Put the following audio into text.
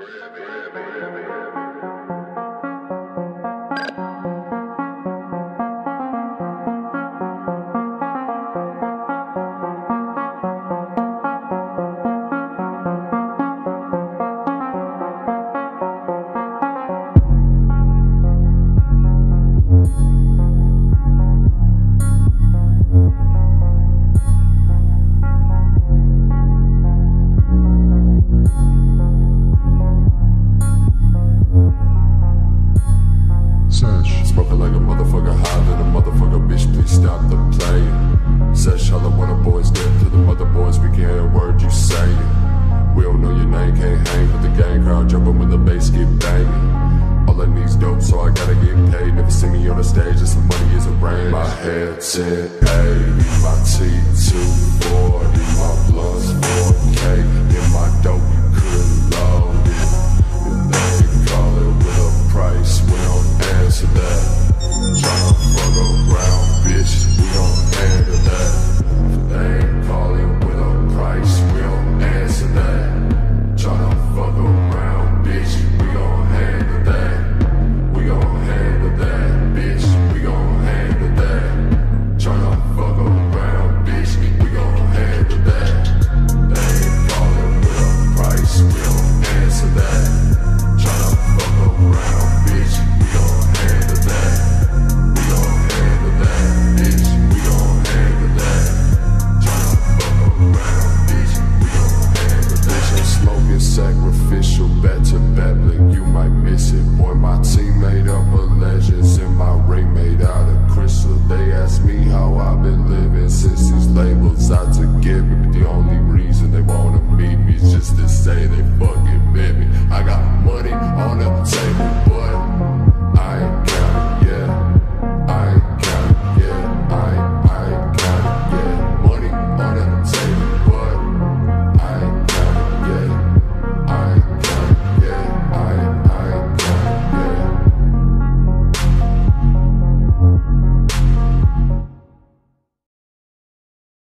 Thank you. crowd jumping when the bass get banging. All I need's dope, so I gotta get paid. Never see me on a stage, just some money is a brain. My head said, hey, my teeth. Better to back, but you might miss it. Boy, my team made up a